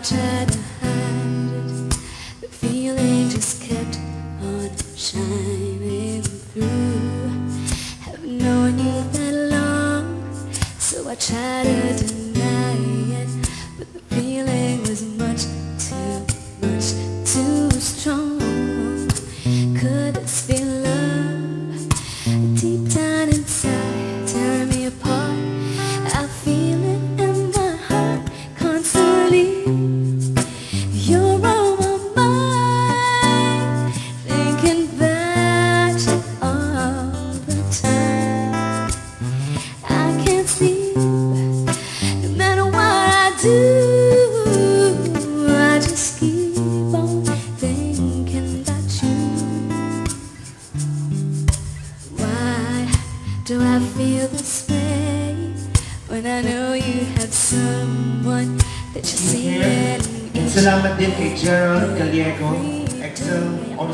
I tried to hide it The feeling just kept on shining through. Have known you that long So I tried to deny it But the feeling was much too, much too strong. Could this feeling Do I feel this way when I know you have someone that you see yeah. Salamat din kay Gerald Gallego, Excel um,